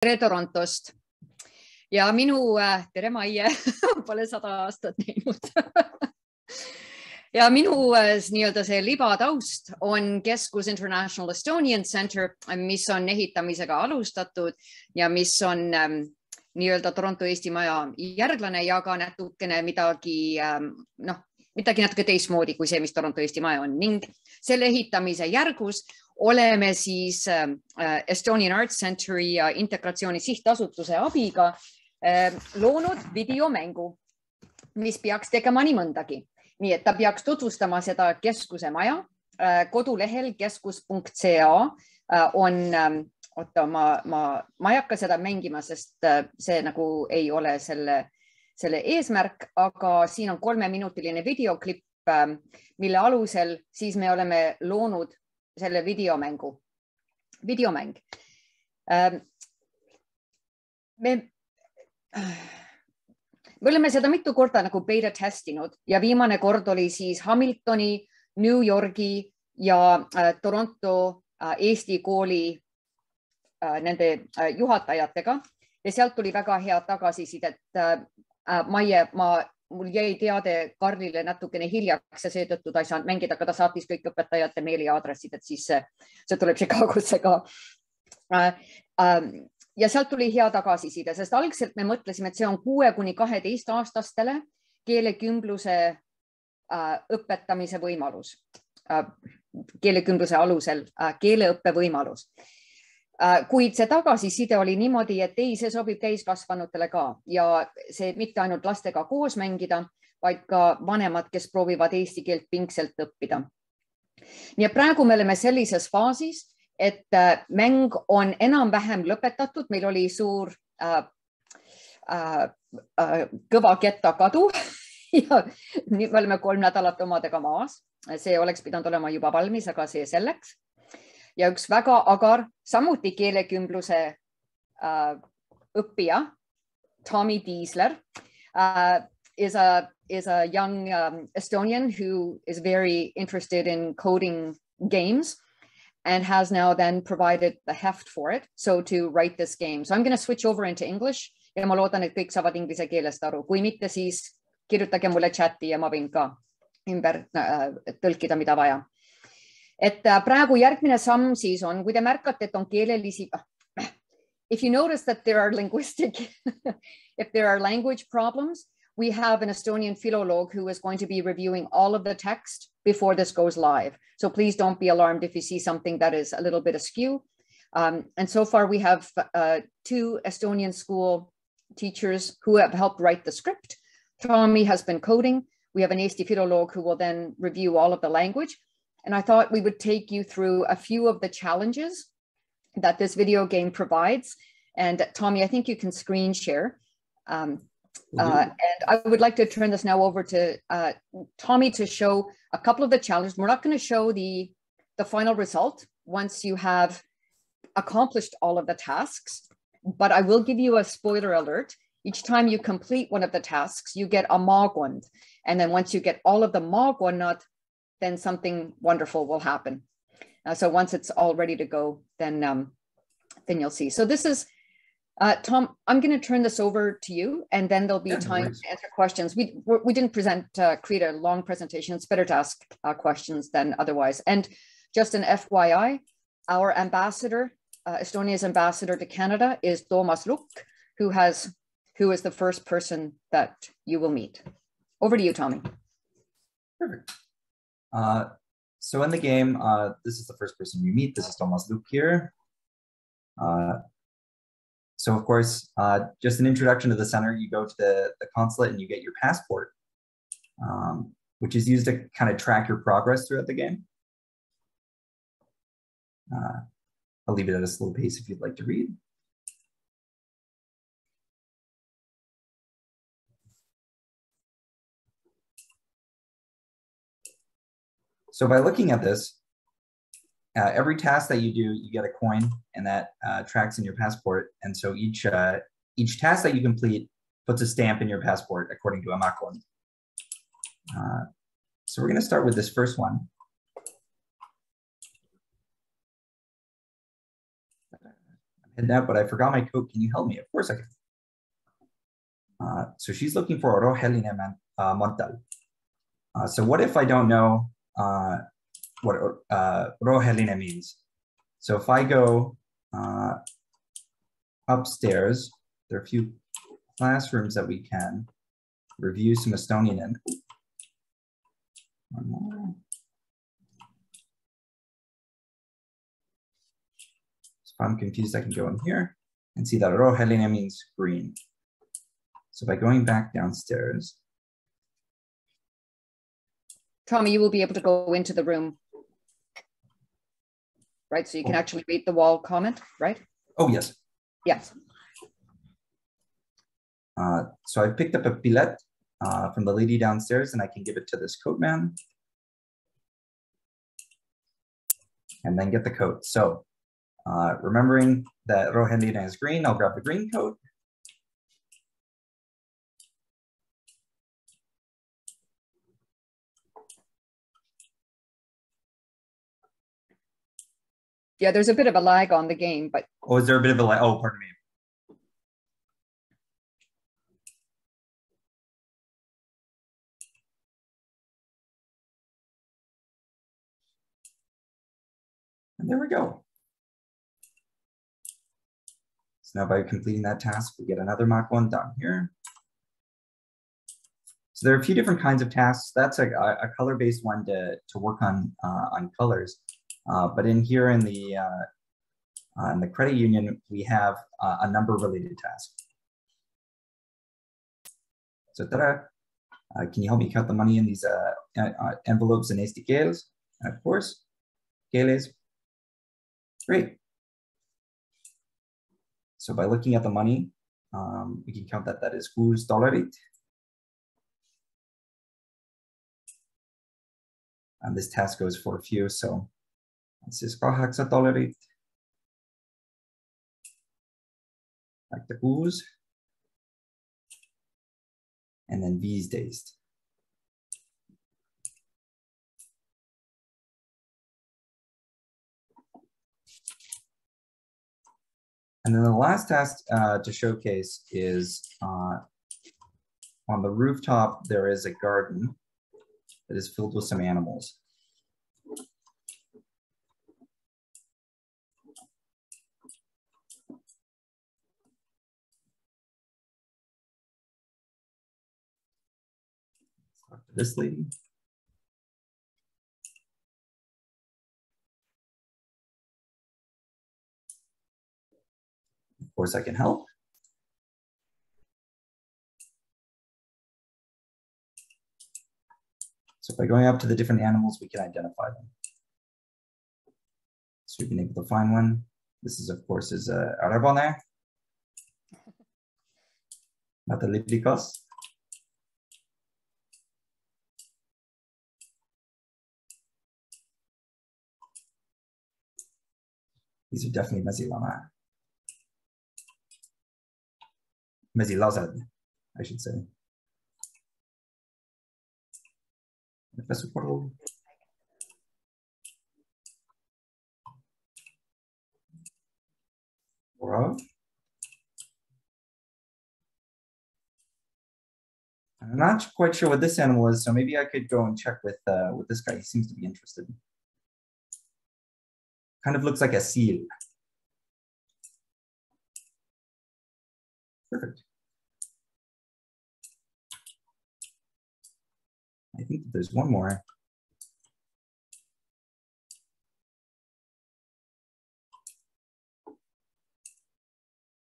tere Torontost ja minu, äh, tere Maie pole sada aastat näinud. Ja minu äh, nii-öelda see libataust on Keskus International Estonian Center, mis on ehitamisega alustatud ja mis on ähm, nii-öelda Toronto Eesti Maja järglane ja ka natukene midagi ähm, noh, midagi natuke teistmoodi kui see, mis Toronto Eesti Maja on. Ning selle ehitamise järgus oleme siis äh, Estonian Arts Centeri ja Integratsiooni Sihtasutuse abiga äh, loonud videomängu, mis peaks tegema nii mõndagi. nii et ta peaks tutvustama seda keskuse maja äh, kodulehel keskus.ca on, ähm, oota, ma, ma, ma ei hakka seda mängima, sest see nagu ei ole selle, selle eesmärk, aga siin on kolmeminutiline videoklipp, mille alusel siis me oleme loonud selle videomängu, videomäng. Ähm, me, me oleme seda mitu korda nagu beta testinud ja viimane kord oli siis Hamiltoni, New Yorgi ja äh, Toronto äh, Eesti kooli äh, nende juhatajatega ja sealt tuli väga head tagasisidet. Maie, ma mul jäi teade Karlile natukene hiljaks ja seetõttu ta ei saanud mängida, aga ta saatis kõik õpetajate meiliaadressid, et siis see, tuleb Chicagosse ka. Äh, ähm, ja sealt tuli hea tagasiside, sest algselt me mõtlesime, et see on kuue kuni kaheteistaastastele keelekümbluse äh, õpetamise võimalus, äh, keelekümbluse alusel keeleõppe võimalus Äh, kuid see tagasiside oli niimoodi, et ei, see sobib täiskasvanutele ka ja see mitte ainult lastega koos mängida, vaid ka vanemad, kes proovivad eesti keelt pingsalt õppida. nii et praegu me oleme sellises faasis, et äh, mäng on enam-vähem lõpetatud, meil oli suur äh, äh, äh, kõva kettakadu ja nüüd me oleme kolm nädalat omadega maas. see oleks pidanud olema juba valmis, aga see selleks ja üks väga agar, samuti keelekümbluse äh, õppija, Tommy Diesler uh, is a is a young um, Estonian who is very interested in coding games and has now then provided the heft for it. So to write this game. So I'm going to switch over into English ja ma loodan, et kõik saavad inglise keelest aru, kui mitte, siis kirjutage mulle chati ja ma võin ka ümber äh, tõlkida, mida vaja et äh, praegu järgmine samm siis on, kui te märkate, et on keelelisi. If you notice that there are linguistic, if there are language problems, we have an Estonian philolog who is going to be reviewing all of the text before this goes live. So please don't be alarmed if you see something that is a little bit askew. Um, and so far we have uh, two Estonian school teachers who have helped write the script. Tommy has been coding. We have an Eesti philolog who will then review all of the language. And I thought we would take you through a few of the challenges that this video game provides. And Tommy, I think you can screen share. Um, uh, and I would like to turn this now over to uh, Tommy to show a couple of the challenges. We're not going to show the, the final result once you have accomplished all of the tasks, but I will give you a spoiler alert. Each time you complete one of the tasks, you get a Mogwand. And then once you get all of the Mogwand, then something wonderful will happen. Uh, so once it's all ready to go, then um, then you'll see. So this is uh, Tom. I'm going to turn this over to you, and then there'll be yeah, time nice. to answer questions. We we didn't present uh, create a long presentation. It's better to ask uh, questions than otherwise. And just an FYI, our ambassador, uh, Estonia's ambassador to Canada, is Toomas Lukk, who has who is the first person that you will meet. Over to you, Tommy. Perfect. Uh, so in the game, uh, this is the first person you meet. This is Toomas Lukk here. Uh, so of course, uh, just an introduction to the center, you go to the, the consulate and you get your passport, um, which is used to kind of track your progress throughout the game. Uh, I'll leave it at a slow pace if you'd like to read. So by looking at this, uh, every task that you do, you get a coin, and that uh, tracks in your passport. And so each uh, each task that you complete puts a stamp in your passport according to a makon. Uh, so we're going to start with this first one. I'm kidnapped, but I forgot my coat. Can you help me? Of course I can. Uh, so she's looking for Rohelina uh, Montal. Uh, so what if I don't know uh, what uh, Rohelina means? So if I go uh, upstairs, there are a few classrooms that we can review some Estonian in. So if I'm confused, I can go in here and see that Rohelina means green. So by going back downstairs. Tommy, you will be able to go into the room. Right, so you can oh. actually read the wall comment, right? Oh, yes. Yes. Uh, so I picked up a billet uh, from the lady downstairs and I can give it to this coat man. And then get the coat. So uh, remembering that Rohelina is green, I'll grab the green coat. Yeah, there's a bit of a lag on the game, but. Oh, is there a bit of a lag? Oh, pardon me. And there we go. So now by completing that task, we get another Mach 1 done here. So there are a few different kinds of tasks. That's a, a color-based one to, to work on, uh, on colors. Uh, but in here in the, uh, uh in the credit union, we have uh, a number related tasks. So can you help me count the money in these envelopes and estiqueles? Of course, Keles. Great. So by looking at the money, um, we can count that that is whose dollarit. And this task goes for a few, so siis kaheksa dollarit. Like the ooze. And then these days. And then the last task uh, to showcase is uh, on the rooftop, there is a garden that is filled with some animals. This lady. Of course, I can help. So by going up to the different animals, we can identify them. So we've been able to find one. This is, of course, is a uh, Arabone, not These are definitely Mesilama. Mesilazad, I should say. Professor I'm not quite sure what this animal is, so maybe I could go and check with uh, with this guy. He seems to be interested. Kind of looks like a seal. Perfect. I think there's one more.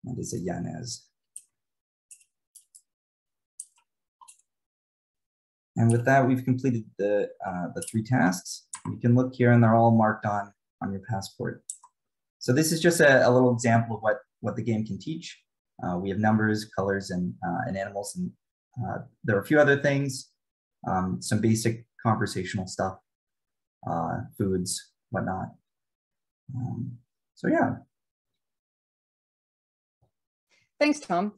That is a Yanez. And with that, we've completed the, uh, the three tasks. You can look here and they're all marked on on your passport. So this is just a, a little example of what, what the game can teach. Uh, we have numbers, colors, and, uh, and animals, and uh, there are a few other things, um, some basic conversational stuff, uh, foods, whatnot. Um, so yeah. Thanks, Tom.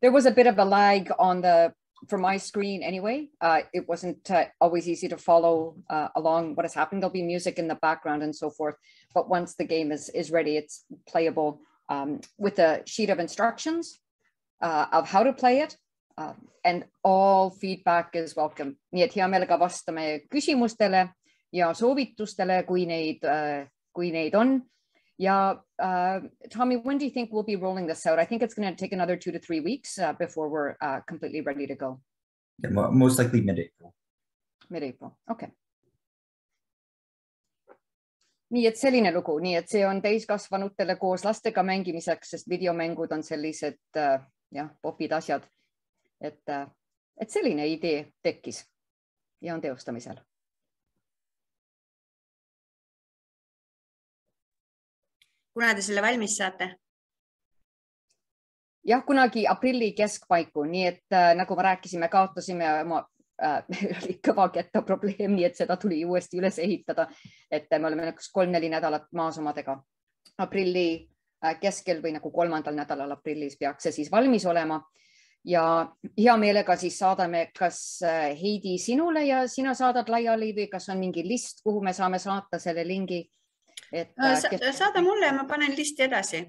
There was a bit of a lag on the from my screen anyway, uh, it wasn't uh, always easy to follow uh, along what is happening. There'll be music in the background and so forth. But once the game is, is ready, it's playable um, with a sheet of instructions uh, of how to play it uh, and all feedback is welcome. nii et hea meelega vastame küsimustele ja soovitustele, kui neid uh,, kui neid on. Ja uh, Tommy, when do you think we'll be rolling this out? I think it's going to take another two to three weeks uh, before we're uh, completely ready to go. Yeah, most likely mid-April. Mid-April, okei okay nii et selline lugu, nii et see on täiskasvanutele koos lastega mängimiseks, sest videomängud on sellised äh, jah, popid asjad. et, äh, et selline idee tekkis ja on teostamisel. Kuna te selle valmis saate? jah, kunagi aprilli keskpaiku, nii et äh, nagu me rääkisime, kaotasime oma äh, meil oli kõva ketta probleem, nii et seda tuli uuesti üles ehitada. et me oleme näiteks kolm-neli nädalat maas omadega. aprilli äh, keskel või nagu kolmandal nädalal aprillis peaks see siis valmis olema. ja hea meelega siis saadame kas äh, Heidi sinule ja sina saadad laiali või kas on mingi list, kuhu me saame saata selle lingi? Et äh, Sa. Kes... saada mulle ma panen listi edasi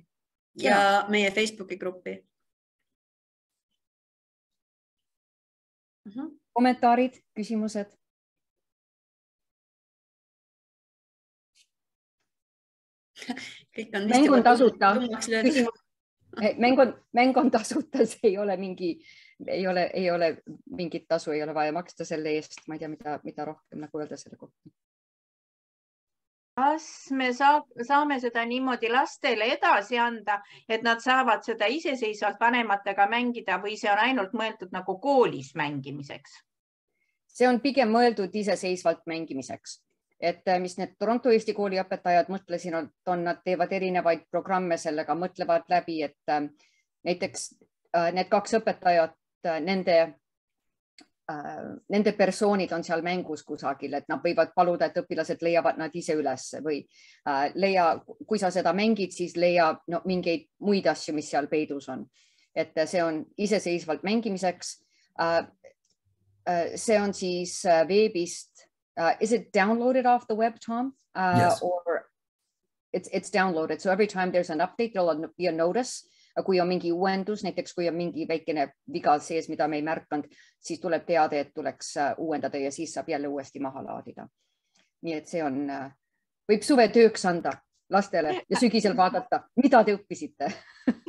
ja, ja meie Facebooki gruppi uh. Mhm. -huh kommentaarid, küsimused? kõik on. mäng on tasuta. mäng on, mäng on tasuta, see ei ole mingi, ei ole, ei ole mingit tasu, ei ole vaja maksta selle eest, ma ei tea, mida, mida rohkem nagu öelda selle kohta kas me saab, saame seda niimoodi lastele edasi anda, et nad saavad seda iseseisvalt vanematega mängida või see on ainult mõeldud nagu koolis mängimiseks? see on pigem mõeldud iseseisvalt mängimiseks, et äh, mis need Toronto Eesti kooli õpetajad mõtlesin, on, nad teevad erinevaid programme sellega, mõtlevad läbi, et äh, näiteks äh, need kaks õpetajat, nende nende persoonid on seal mängus kusagil, et nad võivad paluda, et õpilased leiavad nad ise üles või äh, leia, kui sa seda mängid, siis leia no, mingeid muid asju, mis seal peidus on. et see on iseseisvalt mängimiseks äh,. Uh, see on siis uh, veebist uh,. Is it downloaded off the web, Tom? Yes. Or it's, it's downloaded, so every time there's an update, there'll be a notice kui on mingi uuendus, näiteks kui on mingi väikene viga sees, mida me ei märganud, siis tuleb teade, et tuleks äh, uuendada ja siis saab jälle uuesti maha laadida. nii et see on, äh, võib suvetööks anda lastele ja sügisel vaadata, mida te õppisite